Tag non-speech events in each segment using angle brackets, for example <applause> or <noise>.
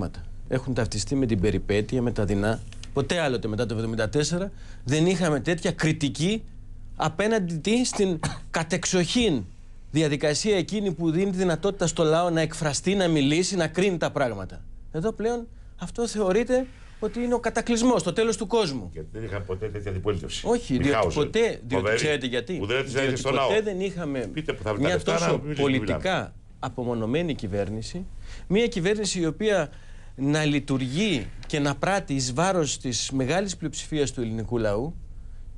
πράγματα. Έχουν ταυτιστεί με την περιπέτεια, με τα δεινά. Ποτέ άλλοτε μετά το 1974 δεν είχαμε τέτοια κριτική απέναντι τι στην κατεξοχήν διαδικασία εκείνη που δίνει τη δυνατότητα στο λαό να εκφραστεί, να μιλήσει, να κρίνει τα πράγματα. Εδώ πλέον αυτό θεωρείται ότι είναι ο κατακλυσμός, το τέλος του κόσμου. Γιατί δεν είχα ποτέ τέτοια αντιπολίτευση. Όχι, διότι Μιχάουζεν. ποτέ. Διότι Φοβερή. ξέρετε γιατί. Που δεν έδειξε διότι στο ποτέ λαό. δεν είχαμε Πείτε που θα βρει τα μια λεφτά να τόσο μιλήσουμε, πολιτικά απομονωμένη κυβέρνηση. Μια κυβέρνηση η οποία να λειτουργεί και να πράττει εις βάρος της μεγάλης πλειοψηφίας του ελληνικού λαού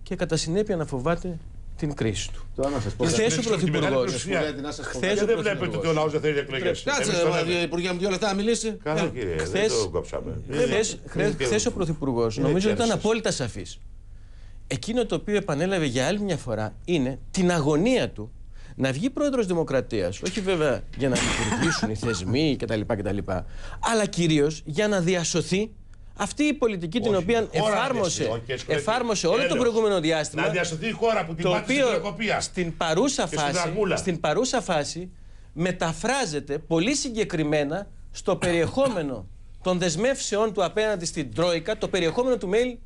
και κατά συνέπεια να φοβάται την κρίση του. Τώρα να σας πω. Χθες ο Τη μεγάλη Πρωθυπουργός πλειοψηφία. Λέτε να σας πω. Χθες Και ο δεν βλέπετε Πρωθυπουργός. ότι ο λαός δεν θέλει εκλογές. Κάτσε, ε, Υπουργέ μου, δύο λεπτά να μιλήσει. Καλά, Ε, κύριε, δεν Χθες- το κόψαμε. Χθες, χθες, χθες ο Πρωθυπουργός νομίζω ότι ήταν κέρδισες. απόλυτα σαφής. Εκείνο το οποίο επανέλαβε για άλλη μια φορά είναι την αγωνία του να βγει πρόεδρος Δημοκρατίας. Όχι βέβαια για να λειτουργήσουν οι θεσμοί κτλ. κτλ αλλά κυρίως για να διασωθεί αυτή η πολιτική την Όχι, οποία η χώρα εφάρμοσε, δεν είναι, όχι, εφάρμοσε όλο το έλεος. προηγούμενο διάστημα. Να διασωθεί η χώρα που την το πάτησε στην οποίο προκοπία. στην παρούσα, Και στην φάση, δραγούλα. στην παρούσα φάση μεταφράζεται πολύ συγκεκριμένα στο περιεχόμενο των δεσμεύσεών του απέναντι στην Τρόικα, το περιεχόμενο του mail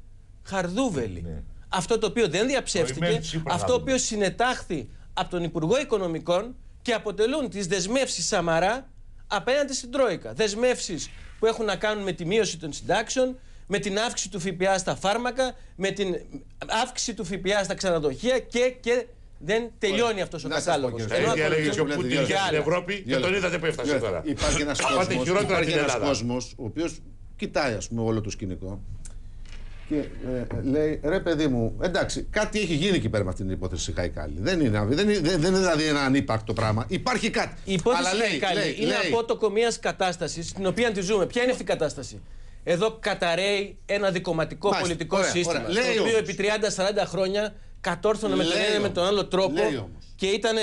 Χαρδούβελη. Ναι. Αυτό το οποίο δεν Το διαψεύστηκε, email Τσίπρα αυτό το Χαρδούβελη. οποίο συνετάχθη από τον Υπουργό Οικονομικών και αποτελούν τις δεσμεύσεις Σαμαρά απέναντι στην Τρόικα. Δεσμεύσεις που έχουν να κάνουν με τη μείωση των συντάξεων, με την αύξηση του ΦΠΑ στα φάρμακα, με την αύξηση του ΦΠΑ στα ξενοδοχεία και, και δεν τελειώνει αυτός ο Να σας πω, κατάλογος. κύριε Ενώ Έτσι έλεγε και ο λέτε Πούτιν δύο για την λεπτά. Ευρώπη και Δύο τον λεπτά. είδατε που έφτασε Δύο τώρα. λεπτά. Υπάρχει ένας Πάτε κόσμος. χειρότερα Υπάρχει την ένας Ελλάδα. κόσμος ο οποίος κοιτάει ας πούμε, όλο το σκηνικό και ε, λέει ρε παιδί μου, εντάξει, κάτι έχει γίνει εκεί πέρα με αυτήν την υπόθεση Χαϊκάλη. Δεν είναι, δεν, είναι, δεν είναι δηλαδή ένα ανύπαρκτο πράγμα. Υπάρχει κάτι. Η υπόθεση Αλλά λέει, Χαϊκάλη λέει, είναι λέει, απότοκο μιας κατάστασης στην οποία τη ζούμε. Ποια είναι αυτή η κατάσταση; Εδώ καταραίει ένα δικοματικό Μάλιστα, πολιτικό ωραία, σύστημα. ωραία. Λέει το οποίο όμως. επί 30-40 χρόνια κατόρθωνε με τον Λέει ένα με όμως. τον άλλο τρόπο Λέει όμως. και ήταν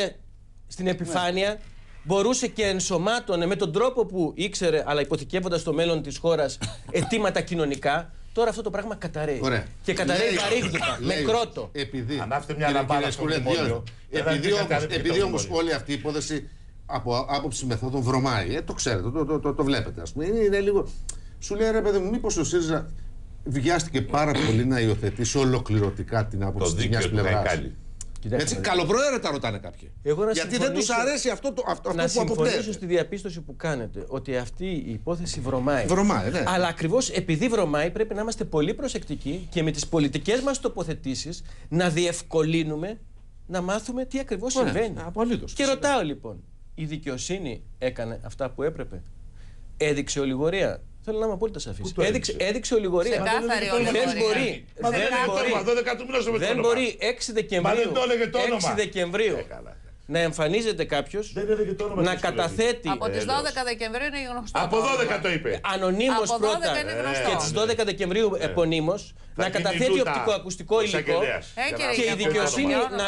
στην επιφάνεια. Μπορούσε και ενσωμάτωνε με τον τρόπο που ήξερε, αλλά υποθηκεύοντας το μέλλον της χώρας, <laughs> αιτήματα κοινωνικά. Τώρα αυτό το πράγμα καταραίει. Ωραία. Και καταραίει Λέει βαρύγδουπα, όμως, με λέει κρότο. όμως, Επειδή, Ανάφτε μια κύριε- λαμπάδα κύριε στο Σκουλέ, μνημόνιο. δύο- Δεν Επειδή είχατε όμως, ανέβει επειδή το όμως μνημόνιο. όλη αυτή η υπόθεση από άποψη μεθόδων βρωμάει, ε, το ξέρετε, το, το, το, το βλέπετε ας πούμε, είναι, είναι λίγο... Σου λέει ρε παιδί μου, μήπως ο ΣΥΡΙΖΑ βιάστηκε πάρα πολύ να υιοθετήσει ολοκληρωτικά την Το άποψη της δίκαιο μιας του πλευράς. Χαϊκάλη. Κοιτάξτε, Έτσι, παιδιά. καλοπροαίρετα ρωτάνε κάποιοι. Εγώ να Γιατί δεν τους συμφωνήσω- αρέσει αυτό, το, αυτό, να αυτό που συμφωνήσω αποπτέεται. στη διαπίστωση που κάνετε ότι αυτή η υπόθεση βρωμάει. Βρωμάει, ναι. Αλλά ακριβώς επειδή βρωμάει, πρέπει να είμαστε πολύ προσεκτικοί και με τις πολιτικές μας τοποθετήσεις να διευκολύνουμε να μάθουμε τι ακριβώς Ωραία, συμβαίνει. απολύτως. Και ρωτάω λοιπόν, η δικαιοσύνη έκανε αυτά που έπρεπε; Έδειξε ολιγορία; Θέλω να είμαι απόλυτα σαφής. Πού το Έδειξε, έδειξε; έδειξε ολιγορία. Ξεκάθαρη Δεν ολιγορία. μπορεί. Μα δεν δεν έλεγε το μπορεί. όνομα, 12 του μηνός το είπε το Δεν όνομα. μπορεί 6 Δεκεμβρίου, δεν το έλεγε το 6 όνομα. Δεκεμβρίου Ε, καλά. να εμφανίζεται κάποιος Δεν έλεγε το όνομα να της Κολέγης. καταθέτει Από τις Έλεος. 12 Δεκεμβρίου είναι γνωστό. Από το 12 όνομα. το είπε. ανωνύμως Από 12 πρώτα είναι γνωστό. και τις 12 Δεκεμβρίου επωνύμως να την καταθέτει Ινούτα, οπτικοακουστικό ο υλικό εισαγγελέας. Ε, Για κύριε να- και η Για δικαιοσύνη το όνομα. να,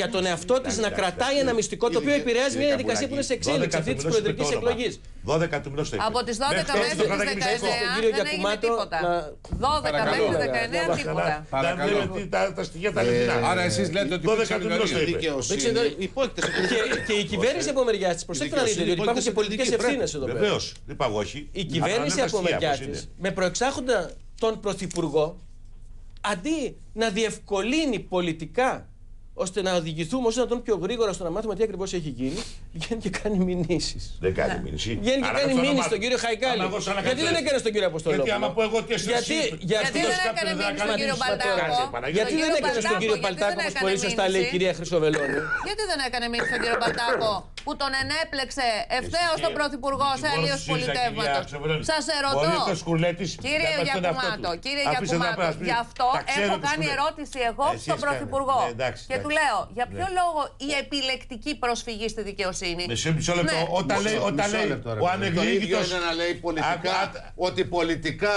για τον εαυτό της να εντάξει, κρατάει εντάξει. ένα μυστικό το Η οποίο δικαι- επηρεάζει μια Κύριε διαδικασία που είναι σε Καμπουράκη, εξέλιξη 12 αυτή της του μηνός είπε προεδρική το όνομα. εκλογή. 12 του μηνός το είπε. Από τις 12 Μέχρι μέχρι το τις κρατάκι μυστικό. 19 Στον κύριο δεν έγινε Γιακουμάτο τίποτα. να- 12 Παρακαλώ. μέχρι Ωραία. 19 Να- τίποτα. Δεν Παρακαλώ. λέμε τι- τα- τα στοιχεία τα Ε, αληθινά. Άρα εσείς λέτε ότι 12 υπήρξε του μηνός το ολιγορία. είπε. Δικαιοσύνη, υπόκειται σε Και, και η κυβέρνηση από μεριά της, προσέξτε να δείτε, διότι υπάρχουν και πολιτικές ευθύνες εδώ πέρα. Βεβαίως. Είπα εγώ όχι. Η κυβέρνηση Αλλά από λέμε τα μεριά στοιχεία της, πώς είναι. με προεξάρχοντα τον Πρωθυπουργό, αντί να διευκολύνει πολιτικά ώστε να οδηγηθούμε όσο να τον πιο γρήγορα στο να μάθουμε τι ακριβώς έχει γίνει, βγαίνει και κάνει μηνύσεις. Δεν κάνει μήνυση. Βγαίνει και Αλλά κάνει το μήνυση όνομα στον του. κύριο Χαϊκάλη. Άμα εγώ σαν να Γιατί δεν κάνω έκανε στον κύριο Αποστολόπουλο; Γιατί άμα πω εγώ τι εσύ Γιατί, εσύ, γιατί, Γιατί δεν κάποιος έκανε δεν μήνυση κάνει στον κύριο μήνυση Παλτάκο; πατέρα. Παναγία. γιατί Τον δεν κύριο έκανε στον Παλτάκο, κύριο γιατί Παλτάκο, δεν όπω έκανε πολύ σωστά λέει η μήνυση. κυρία Χρυσοβελώνη. Γιατί δεν έκανε μήνυση στον κύριο Παλτάκο; Που τον ενέπλεξε ευθέως Εσύ, τον Πρωθυπουργό σε δικηγόρος έλεος του ΣΥΡΙΖΑ, κυρία πολιτεύματο. Ξεβελώνη. Σας ερωτώ. Μπορεί το σκουλέτης Κύριε να πάει στον εαυτό Γιακουμάτο, του. κύριε Αφήστε να Γιακουμάτο, περάσει. γι' αυτό Τα ξέρω έχω το κάνει σκουλέτη. ερώτηση εγώ Εσείς στον κάνετε. Πρωθυπουργό. Ναι, εντάξει, Και του εντάξει. λέω, για ποιο Ναι. λόγο η επιλεκτική προσφυγή στη δικαιοσύνη; Μισό, μισό λεπτό. Ναι. Όταν λέει, Μισό- όταν μισό λέει λεπτό, ρε ο παιδί. Το ίδιο ανεγρήγητος... είναι να λέει πολιτικά Άκου, α- ότι πολιτικά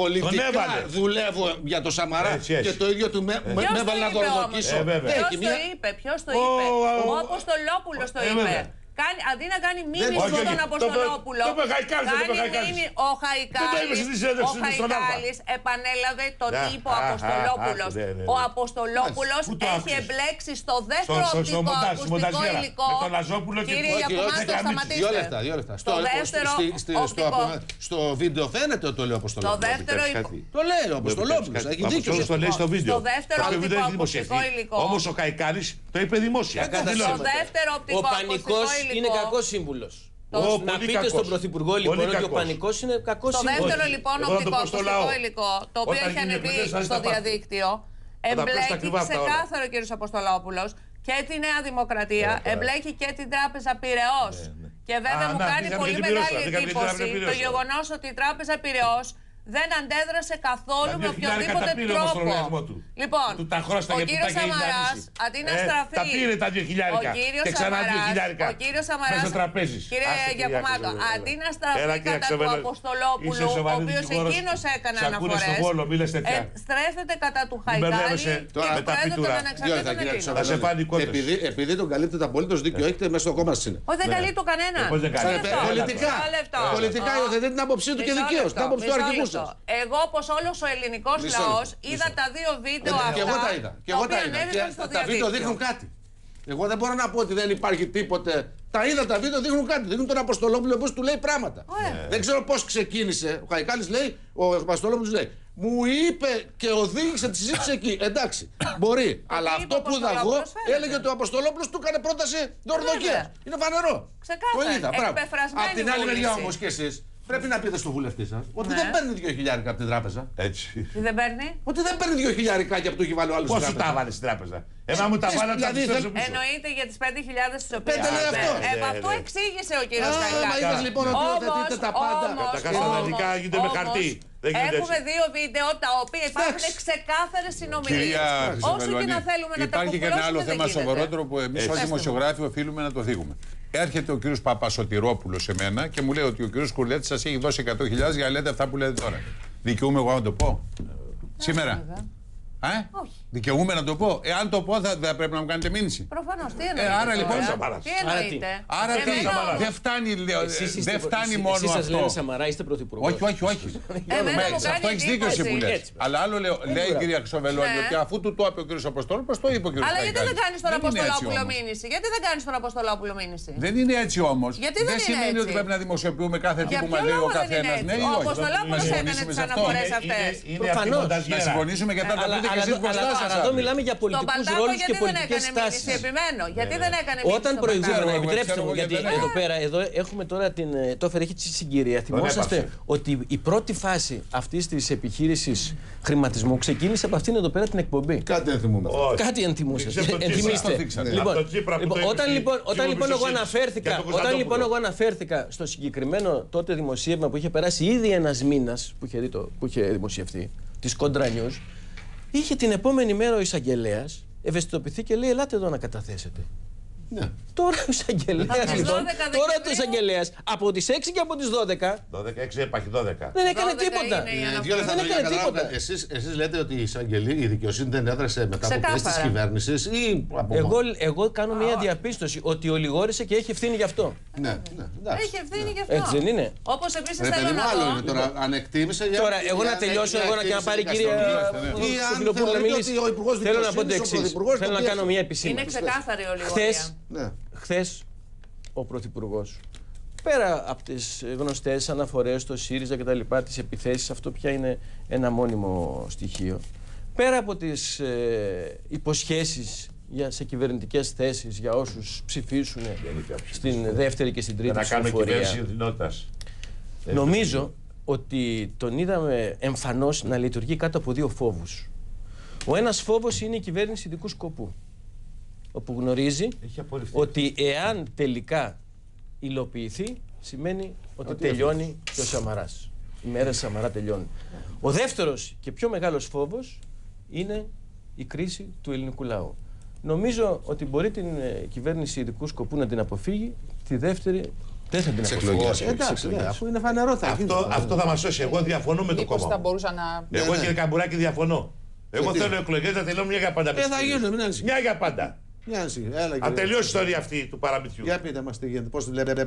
Πολιτικά έβαλε. δουλεύω για το Σαμαρά Έτσι, έτσι. και το ίδιο του με, με, Ποιος με το έβαλε να είπε όμως; δωροδοκίσω. Ε, βέβαια. Δεν Ποιος έχει το μια- είπε, ποιος το Ο- είπε; ο- Ο Αποστολόπουλος το Ε, είπε. Βέβαια. Κάνει, αντί να κάνει μήνυση Όχι, στον όχι, Αποστολόπουλο. το είπε- το είπε Χαϊκάλης, δεν το είπε κάνει Χαϊκάλης. μήνυ- Ο Δεν το είπε στη συνέντευξη Χαϊκάλης, ο στον Άλφα. Χαϊκάλης επανέλαβε το Ναι, τι είπε ο α, α, Αποστολόπουλος. άκου, ναι, ναι, ναι. Ο Αποστολόπουλος Πού το έχει άκουσες; εμπλέξει στο δεύτερο στο- στο οπτικό μοντάζ, στη ακουστικό μονταζιέρα. υλικό. Με τον Λαζόπουλο και Κύριε τον- Όχι, όχι, Γιακουμάτο, δεν σταματήστε. Δύο λεπτά, δύο λεπτά. Το δεύτερο στη- στη- στο, οπτικό. απο- στο βίντεο φαίνεται ότι το λέει ο Το Αποστολόπουλος. δεύτερο επιτρέψει υπο- κάτι. Το λέει ο Μου Αποστολόπουλος. επιτρέψει Έχει κάτι. δίκιο. Αποστόλος το λέει στο βίντεο. Στο δεύτερο Το βίντεο έχει οπτικό δημοσιευθεί. ακουστικό υλικό. Όμως ο Καϊκάλης το είπε δημόσια. Κακά τα Τι λέω, Στο σύμβολα. δεύτερο οπτικό Ο πανικός ακουστικό υλικό. Είναι κακός σύμβουλος. Ω, Να πολύ πείτε κακός. στον Πρωθυπουργό λοιπόν Πολύ ότι ο κακός. πανικός είναι κακός Το σύμβουλος. δεύτερο Όχι. λοιπόν Εγώ θα το οπτικό πω στο ακουστικό λαό. υλικό, το οποίο Όταν έχει γίνει ανεβεί εκλογές, θα δεις στο τα πάντα. διαδίκτυο, τα πες τα εμπλέκει ακριβά αυτά όλα. ξεκάθαρο ο κύριος Αποστολόπουλος και τη Νέα Δημοκρατία, Ωραία, τώρα. εμπλέκει και την Τράπεζα Πυραιός. ναι. Και βέβαια Α, μου να, κάνει πήγαμε πολύ και την Πυραιός, μεγάλη πήγαμε και την εντύπωση Τράπεζα το Πυραιός. γεγονός ότι η Τράπεζα Πυραιός δεν αντέδρασε καθόλου Τα με δύο χιλιάρικα οποιοδήποτε τα πήρε όμως στον τρόπο. λογαριασμό του. Λοιπόν, Του τα χρώστα ο για που κύριος τα είχε Σαμαράς, δανείσει. αντί να Ε, στραφεί... τα πήρε τα δύο χιλιάρικα. Ο κύριος Και ξανά δύο Σαμαράς- χιλιάρικα. Ο κύριος Σαμαράς, Μέσω τραπέζης. κύριε Άσε, κύριε Γιακουμάτο, Αξιοβέλο, αντί έλα. να στραφεί Έλα, κύριε κατά του Αξιοβέλο. Αποστολόπουλου, Είσαι ο σοβαρή οποίος δικηγόρος. εκείνος έκανε Σ' ακούνε αναφορές, στο Βόλο, μη λες τέτοια. ε, στρέφεται κατά του μπερδεύεσαι. Χαϊκάλη και Τώρα, του με τα Πρόεδρου των πιτούρα. Δύο Ανεξαρτήτων λεπτά, κύριε Ελλήνων. Θα σε φάνει Αξιοπέλο. κόντες. Επειδή, επειδή τον καλύπτεται απολύτω δίκιο, έχετε μέσα στο κόμμα σας είναι. Όχι, δεν καλεί το κανένα. Ε, πώς δεν καλεί. Μισό λεπτό. Πολιτικά. Μισό λεπτό. Πολιτικά Ω. υιοθετείτε την άποψή του και Μισό δικαίως. λεπτό, Την άποψη του μισό αρχηγού λεπτό. σα. Εγώ, όπως όλος ο ελληνικός Μισό λαός, λεπτό, είδα μισό. τα δύο βίντεο αυτά. Και εγώ τα είδα. Και τα εγώ τα οποία είδα. ανέβηκαν Και στο τα βίντεο διαδίκτυο. δείχνουν κάτι. Εγώ δεν μπορώ να πω ότι δεν υπάρχει τίποτε. Τα είδα τα βίντεο, δείχνουν κάτι. Δείχνουν τον Αποστολόπουλο πώ του λέει πράγματα. Ωραία. Δεν ξέρω πώς ξεκίνησε. Ο Χαϊκάλης λέει, ο Αποστολόπουλος λέει. Μου είπε και οδήγησε τη συζήτηση εκεί. Εντάξει, μπορεί. Αλλά είπε αυτό ο που είδα εγώ Αποστολόπουλος, φαίνεται. έλεγε ότι ο Αποστολόπουλος του έκανε πρόταση δορδοκία. Βέβαια. Είναι φανερό. Ξεκάθαρα. Το είδα. μπράβο. Εκπεφρασμένη Απ' την άλλη μεριά βούληση. όμως και εσείς πρέπει να πείτε στο βουλευτή σας ότι Ναι. δεν παίρνει δύο χιλιάρικα από την τράπεζα. Έτσι. Τι δεν παίρνει; Ότι δεν παίρνει δύο χιλιάρικα και από το έχει βάλει ο άλλος. Πώς σου τα βάλε στην τράπεζα; Εμά μου τα Εσείς, βάλε τα δηλαδή, πιστέψω δεν- πίσω. Εννοείται για τις 5.000 τις οποίε. Πέντε λέει αυτό. Ε, Ναι, αυτό ναι. εξήγησε ο κύριος Α, μα Χαϊκάλη. είδες λοιπόν ότι υιοθετείτε τα πάντα. Τα κάστα δανεικά γίνονται με χαρτί. Δεν γίνεται Έχουμε έτσι. δύο βίντεο τα οποία υπάρχουν Εντάξει. ξεκάθαρες συνομιλίες. Κυρία Όσο και Χρυσαβελώνη, να θέλουμε να τα υπάρχει και ένα άλλο κουκουλώσουμε, θέμα δεν γίνεται. σοβαρότερο που εμείς ως Έτσι. δημοσιογράφοι οφείλουμε να το θίγουμε. Έρχεται ο κύριος Παπασωτηρόπουλος σε μένα και μου λέει ότι ο κύριος Κουρδέτη σας έχει δώσει 100.000 για να λέτε αυτά που λέτε τώρα. Δικαιούμαι εγώ να το πω; Σήμερα; Ε; Όχι. Δικαιούμαι να το πω. Εάν το πω, θα, δεν πρέπει να μου κάνετε μήνυση. Προφανώς. Τι εννοείται. άρα, λοιπόν, τώρα; Σαμαράς. Τι; Εννοείται. Άρα τι, Εμένα όμως- δεν φτάνει, λέω, Εσείς είστε δεν προ- φτάνει εσείς- μόνο εσείς σας αυτό. λένε Σαμαρά, είστε πρωθυπουργός. Όχι, όχι, όχι. <laughs> Εμένα Με- μου σε αυτό κάνει έχεις δίκιο εσύ που εντύπωση. λες. Έτσι. Αλλά άλλο λέω, λέει η μπράβο. κυρία Ξοβελώνη Ναι. ότι αφού του το είπε ο κύριος Αποστόλου, το είπε ο κύριος Αλλά γιατί δεν κάνεις τον Δεν είναι έτσι Αποστολόπουλο όμως. μήνυση; Γιατί δεν κάνεις τον Αποστολόπουλο μήνυση; Δεν είναι έτσι όμως. Γιατί δεν είναι σημαίνει έτσι; ότι πρέπει να δημοσιοποιούμε κάθε τι Για που ποιο μα λέει λόγο ο δεν καθένας. είναι Ναι έτσι; ή Ο όχι. Αποστολόπουλος Να έκανε συμφωνήσουμε τις σε αυτό. αναφορές Είναι- αυτές. είναι- Είναι Προφανώς. αυτή η Να μονταζιέρα. συμφωνήσουμε και μετά τα Αλλά, πείτε και αλλά, εσείς εδώ- μπροστά αλλά, σας αλλά εδώ αύριο. μιλάμε για Τον πολιτικούς Παλτάκο ρόλους και γιατί δεν πολιτικές έκανε μήνυση. τάσει. Επιμένω. Γιατί δεν έκανε μήνυση. Όταν στον προηγούμενα, ξέρω, Παλτάκο. επιτρέψτε ξέρω μου, εγώ γιατί γιατί δεν εδώ πέρα εδώ έχουμε τώρα την. ε, Το έφερε έχει τη συγκυρία. Θυμόσαστε έπαψε. ότι η πρώτη φάση αυτής της επιχείρησης χρηματισμού ξεκίνησε από αυτήν εδώ πέρα την εκπομπή. Κάτι δεν θυμούμαι. Όχι. Κάτι ενθυμούσε. Ξέρεις τον Τσίπρα. Ενθυμίστε. Αυτό δείξατε. Λοιπόν, Από τον Τσίπρα που λοιπόν, το είπε όταν στη- λοιπόν, στη όταν λοιπόν εγώ Βουλευτική αναφέρθηκα, και τον όταν λοιπόν Κωνσταντόπουλο. εγώ αναφέρθηκα στο συγκεκριμένο τότε δημοσίευμα που είχε περάσει ήδη ένας μήνας που, είχε δει το- που είχε δημοσιευτεί, της Contra News, είχε την επόμενη μέρα ο εισαγγελέας ευαισθητοποιηθεί και λέει: Ελάτε εδώ να καταθέσετε. Ναι. Τώρα ο εισαγγελέας Από τις 12 λοιπόν, τώρα ο Δεκεμβρίου. εισαγγελέας από τις 6 και από τις 12 12, 6 υπάρχει 12. δεν έκανε 12 τίποτα. είναι η Ε, αναφορά. Δύο λεπτά Δεν για να έκανε καταλάβουμε. τίποτα. Εσείς, εσείς λέτε ότι η εισαγγελία, η δικαιοσύνη δεν έδρασε μετά από πιέσεις της Ξεκάθαρα. κυβέρνησης ή από Εγώ, μόνο. εγώ κάνω μια διαπίστωση ότι ολιγόρησε και έχει ευθύνη γι' αυτό. Ναι, ναι, εντάξει. Έχει ευθύνη γι' αυτό. Έτσι δεν είναι. Όπως επίσης Ρε θέλω παιδί μου, να άλλο πω. είναι τώρα. Αν εκτίμησε για. Τώρα, εγώ για- να τελειώσω, για εγώ να και να εκτίμηση πάρει η κυρία δικαστική. Ή αν Σοφιλοπούλου να θεωρείτε μιλήσει. ότι ο Υπουργός Θέλω να πω το Δικαιοσύνης, ο εξής. Πρωθυπουργός Θέλω το να κάνω πίεσε. μια Είναι επισήμανση. ξεκάθαρη η Χθες ολιγορία. Ναι. χθες, ο Πρωθυπουργός, πέρα από τις γνωστές αναφορές στο ΣΥΡΙΖΑ και τα λοιπά, τις επιθέσεις, αυτό πια είναι ένα μόνιμο στοιχείο. Πέρα από τις ε, υποσχέσεις για, σε κυβερνητικές θέσεις για όσους ψηφίσουν στην δεύτερη και στην Για τρίτη να κάνουμε ψηφοφορία. κυβέρνηση εθνότητα. Νομίζω ότι τον είδαμε εμφανώς να λειτουργεί κάτω από δύο φόβους. Ο ένας φόβος είναι η κυβέρνηση ειδικού σκοπού, όπου γνωρίζει Έχει απορριφθεί. ότι εάν τελικά υλοποιηθεί, σημαίνει ότι τελειώνει και ο Σαμαράς. Οι μέρες Σαμαρά τελειώνουν. Ο δεύτερος και πιο μεγάλος φόβος είναι η κρίση του ελληνικού λαού. Νομίζω ότι μπορεί την ε, κυβέρνηση ειδικού σκοπού να την αποφύγει, τη δεύτερη δεν θα την Τις αποφύγει. εκλογές. Τις Εντάξει, ναι, εκλογές. αφού είναι φανερό θα γίνει. Αυτό, αυτό θα μας σώσει. Εγώ διαφωνώ με το Μήπως κόμμα. θα μου. μπορούσα να... Εγώ ναι. κύριε Καμπουράκη διαφωνώ. Εγώ τι; θέλω εκλογές να τελειώνουν μια για πάντα. Ε, θα γίνουν, μην ανησυχείς. Μια για πάντα. Μια ανησυχία. Έλα, Αν κύριε. τελειώσει η ιστορία αυτή του παραμυθιού. Για πείτε μας τι γίνεται, πώς τη βλέπετε.